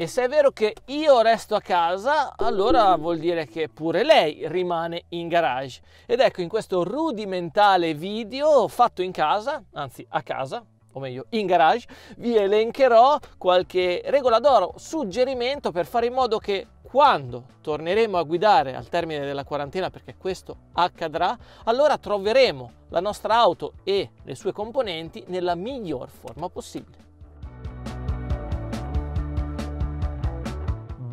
E se è vero che io resto a casa, allora vuol dire che pure lei rimane in garage. Ed ecco, in questo rudimentale video fatto in casa, anzi a casa, o meglio in garage, vi elencherò qualche regola d'oro, suggerimento per fare in modo che quando torneremo a guidare al termine della quarantena, perché questo accadrà, allora troveremo la nostra auto e le sue componenti nella miglior forma possibile.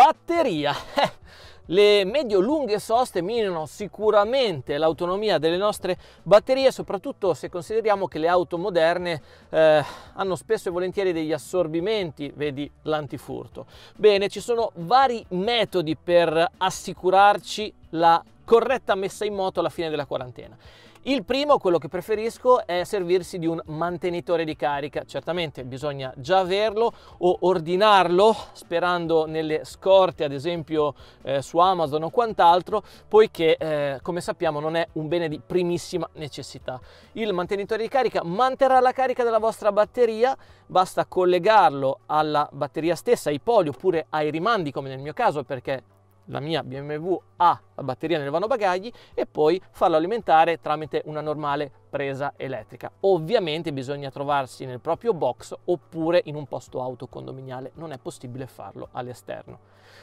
Batteria. Le medio-lunghe soste minano sicuramente l'autonomia delle nostre batterie, soprattutto se consideriamo che le auto moderne eh, hanno spesso e volentieri degli assorbimenti, vedi l'antifurto. Bene, ci sono vari metodi per assicurarci la corretta messa in moto alla fine della quarantena. Il primo, quello che preferisco, è servirsi di un mantenitore di carica. Certamente bisogna già averlo o ordinarlo, sperando nelle scorte, ad esempio eh, su Amazon o quant'altro, poiché eh, come sappiamo non è un bene di primissima necessità. Il mantenitore di carica manterrà la carica della vostra batteria, basta collegarlo alla batteria stessa, ai poli oppure ai rimandi, come nel mio caso, perché la mia BMW ha la batteria nel vano bagagli e poi farlo alimentare tramite una normale presa elettrica. Ovviamente bisogna trovarsi nel proprio box oppure in un posto auto condominiale, non è possibile farlo all'esterno.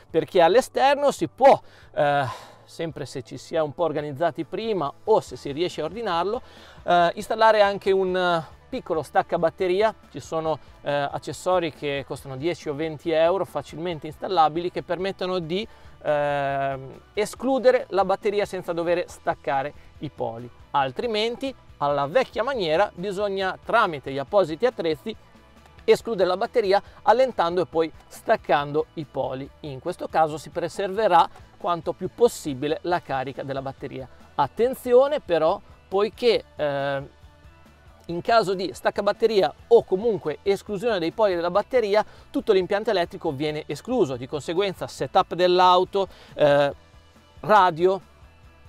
Perché all'esterno si può, eh, sempre se ci si è un po' organizzati prima o se si riesce a ordinarlo, eh, installare anche un piccolo stacca batteria, ci sono eh, accessori che costano 10 o 20 euro facilmente installabili che permettono di eh, escludere la batteria senza dover staccare i poli. Altrimenti, alla vecchia maniera, bisogna tramite gli appositi attrezzi escludere la batteria allentando e poi staccando i poli. In questo caso si preserverà quanto più possibile la carica della batteria. Attenzione però, poiché eh, in caso di stacca batteria o comunque esclusione dei poli della batteria, tutto l'impianto elettrico viene escluso, di conseguenza setup dell'auto, eh, radio,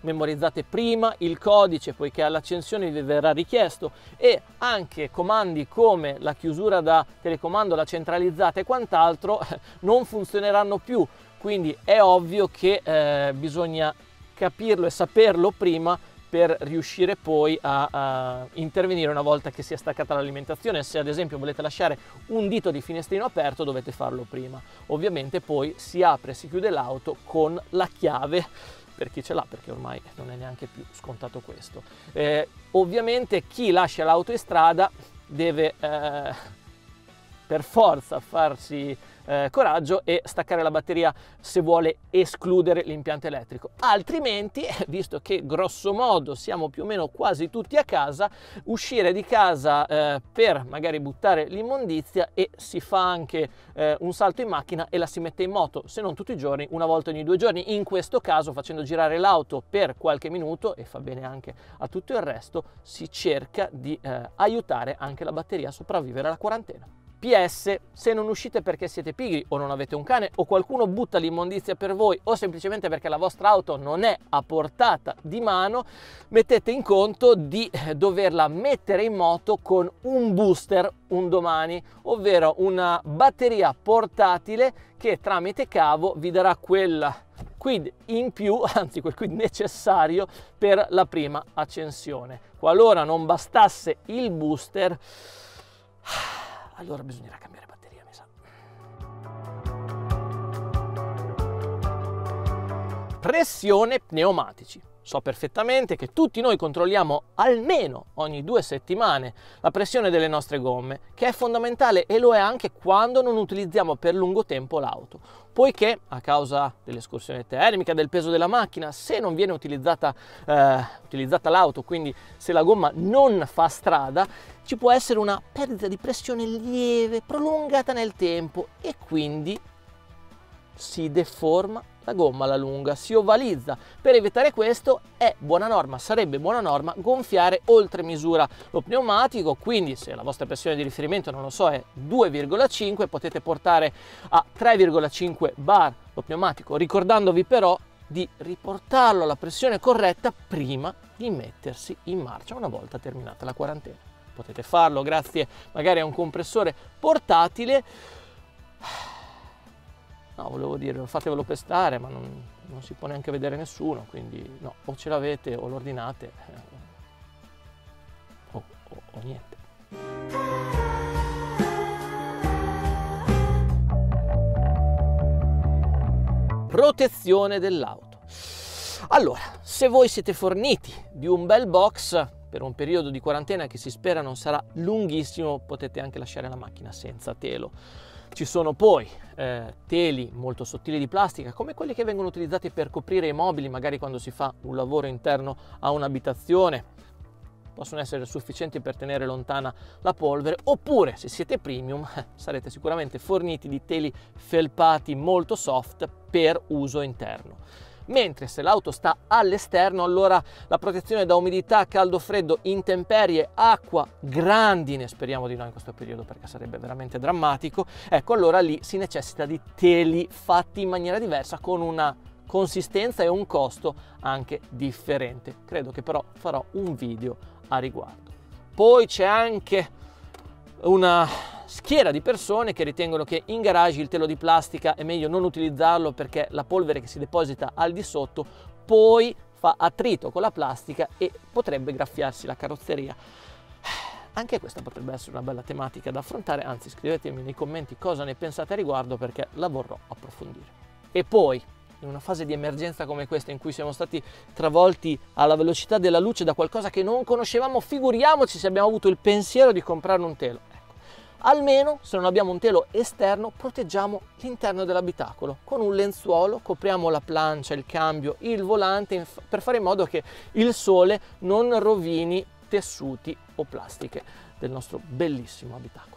memorizzate prima il codice poiché all'accensione vi verrà richiesto e anche comandi come la chiusura da telecomando, la centralizzata e quant'altro non funzioneranno più. Quindi è ovvio che eh, bisogna capirlo e saperlo prima per riuscire poi a, a, intervenire una volta che sia staccata l'alimentazione. Se ad esempio volete lasciare un dito di finestrino aperto dovete farlo prima. Ovviamente poi si apre e si chiude l'auto con la chiave per chi ce l'ha perché ormai non è neanche più scontato questo. Eh, ovviamente chi lascia l'auto in strada deve eh, per forza farsi eh, coraggio e staccare la batteria se vuole escludere l'impianto elettrico. Altrimenti, visto che grosso modo siamo più o meno quasi tutti a casa, uscire di casa eh, per magari buttare l'immondizia e si fa anche eh, un salto in macchina e la si mette in moto, se non tutti i giorni, una volta ogni due giorni. In questo caso, facendo girare l'auto per qualche minuto e fa bene anche a tutto il resto, si cerca di eh, aiutare anche la batteria a sopravvivere alla quarantena. PS, se non uscite perché siete pigri o non avete un cane o qualcuno butta l'immondizia per voi o semplicemente perché la vostra auto non è a portata di mano, mettete in conto di doverla mettere in moto con un booster un domani, ovvero una batteria portatile che tramite cavo vi darà quel quid in più, anzi quel quid necessario per la prima accensione. Qualora non bastasse il booster, allora bisognerà cambiare batteria, mi sa. Pressione pneumatici. So perfettamente che tutti noi controlliamo almeno ogni due settimane la pressione delle nostre gomme, che è fondamentale e lo è anche quando non utilizziamo per lungo tempo l'auto, poiché a causa dell'escursione termica, del peso della macchina, se non viene utilizzata, eh, utilizzata l'auto, quindi se la gomma non fa strada, ci può essere una perdita di pressione lieve, prolungata nel tempo e quindi si deforma la gomma alla lunga, si ovalizza. Per evitare questo è buona norma, sarebbe buona norma gonfiare oltre misura lo pneumatico, quindi se la vostra pressione di riferimento non lo so è 2,5 potete portare a 3,5 bar lo pneumatico, ricordandovi però di riportarlo alla pressione corretta prima di mettersi in marcia una volta terminata la quarantena. Potete farlo grazie magari a un compressore portatile No, volevo dire, fatevelo pestare, ma non, non si può neanche vedere nessuno, quindi no, o ce l'avete o lo ordinate eh, o, o, o niente. Protezione dell'auto. Allora, se voi siete forniti di un bel box per un periodo di quarantena che si spera non sarà lunghissimo, potete anche lasciare la macchina senza telo. Ci sono poi eh, teli molto sottili di plastica, come quelli che vengono utilizzati per coprire i mobili, magari quando si fa un lavoro interno a un'abitazione. Possono essere sufficienti per tenere lontana la polvere, oppure se siete premium eh, sarete sicuramente forniti di teli felpati molto soft per uso interno mentre se l'auto sta all'esterno allora la protezione da umidità, caldo, freddo, intemperie, acqua, grandine, speriamo di no in questo periodo perché sarebbe veramente drammatico, ecco allora lì si necessita di teli fatti in maniera diversa con una consistenza e un costo anche differente. Credo che però farò un video a riguardo. Poi c'è anche una schiera di persone che ritengono che in garage il telo di plastica è meglio non utilizzarlo perché la polvere che si deposita al di sotto poi fa attrito con la plastica e potrebbe graffiarsi la carrozzeria. Anche questa potrebbe essere una bella tematica da affrontare, anzi scrivetemi nei commenti cosa ne pensate a riguardo perché la vorrò approfondire. E poi, in una fase di emergenza come questa in cui siamo stati travolti alla velocità della luce da qualcosa che non conoscevamo, figuriamoci se abbiamo avuto il pensiero di comprare un telo almeno se non abbiamo un telo esterno proteggiamo l'interno dell'abitacolo. Con un lenzuolo copriamo la plancia il cambio il volante per fare in modo che il sole non rovini tessuti o plastiche del nostro bellissimo abitacolo.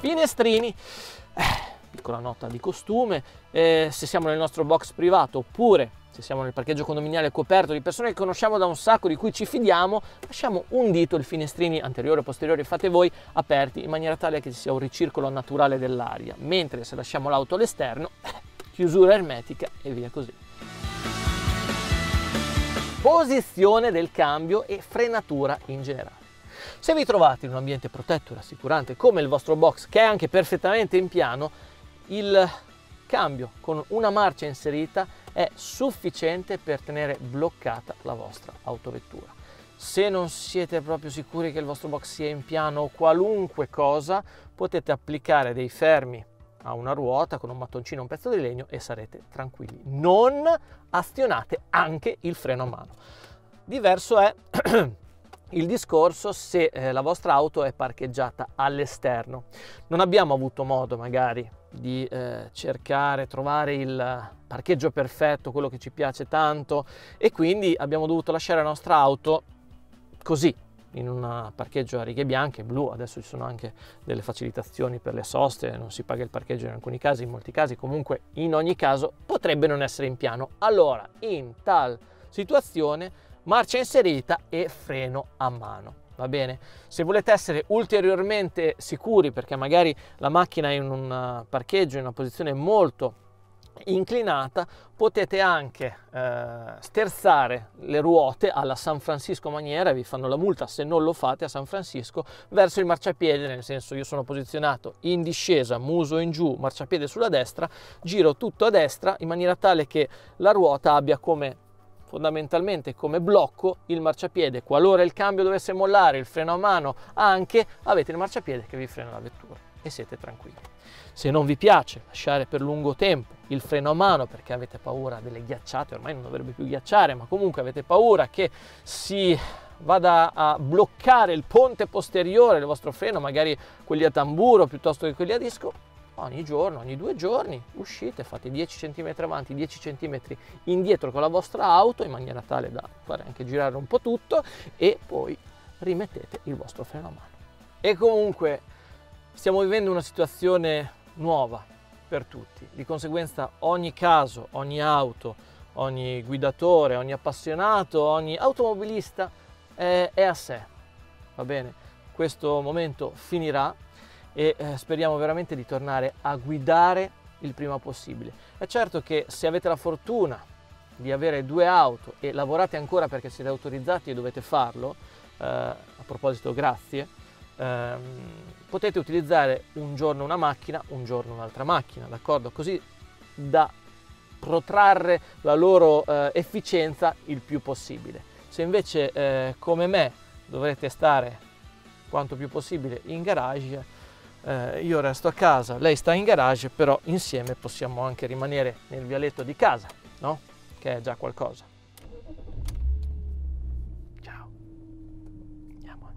Finestrini. Eh, piccola nota di costume eh, se siamo nel nostro box privato oppure se siamo nel parcheggio condominiale coperto di persone che conosciamo da un sacco, di cui ci fidiamo, lasciamo un dito, i finestrini anteriori o posteriori, fate voi, aperti in maniera tale che ci sia un ricircolo naturale dell'aria, mentre se lasciamo l'auto all'esterno, chiusura ermetica e via così. Posizione del cambio e frenatura in generale. Se vi trovate in un ambiente protetto e rassicurante come il vostro box, che è anche perfettamente in piano, il cambio con una marcia inserita è sufficiente per tenere bloccata la vostra autovettura. Se non siete proprio sicuri che il vostro box sia in piano o qualunque cosa, potete applicare dei fermi a una ruota con un mattoncino e un pezzo di legno e sarete tranquilli. Non azionate anche il freno a mano. Diverso è il discorso se eh, la vostra auto è parcheggiata all'esterno. Non abbiamo avuto modo magari di eh, cercare, trovare il parcheggio perfetto, quello che ci piace tanto. E quindi abbiamo dovuto lasciare la nostra auto così, in un parcheggio a righe bianche, blu, adesso ci sono anche delle facilitazioni per le soste, non si paga il parcheggio in alcuni casi, in molti casi. Comunque in ogni caso potrebbe non essere in piano. Allora, in tal situazione marcia inserita e freno a mano va bene? Se volete essere ulteriormente sicuri perché magari la macchina è in un uh, parcheggio in una posizione molto inclinata potete anche eh, sterzare le ruote alla San Francisco maniera vi fanno la multa se non lo fate a San Francisco verso il marciapiede nel senso io sono posizionato in discesa muso in giù marciapiede sulla destra giro tutto a destra in maniera tale che la ruota abbia come fondamentalmente come blocco il marciapiede. Qualora il cambio dovesse mollare, il freno a mano anche, avete il marciapiede che vi frena la vettura e siete tranquilli. Se non vi piace lasciare per lungo tempo il freno a mano perché avete paura delle ghiacciate, ormai non dovrebbe più ghiacciare, ma comunque avete paura che si vada a bloccare il ponte posteriore del vostro freno, magari quelli a tamburo piuttosto che quelli a disco, ogni giorno, ogni due giorni uscite, fate 10 cm avanti, 10 cm indietro con la vostra auto in maniera tale da fare anche girare un po' tutto e poi rimettete il vostro freno a mano. E comunque stiamo vivendo una situazione nuova per tutti, di conseguenza ogni caso, ogni auto, ogni guidatore, ogni appassionato, ogni automobilista è, è a sé, va bene? Questo momento finirà e eh, speriamo veramente di tornare a guidare il prima possibile. È certo che se avete la fortuna di avere due auto e lavorate ancora perché siete autorizzati e dovete farlo, eh, a proposito grazie, ehm, potete utilizzare un giorno una macchina, un giorno un'altra macchina, d'accordo? Così da protrarre la loro eh, efficienza il più possibile. Se invece eh, come me dovrete stare quanto più possibile in garage, eh, io resto a casa, lei sta in garage, però insieme possiamo anche rimanere nel vialetto di casa, no? Che è già qualcosa. Ciao. Andiamo.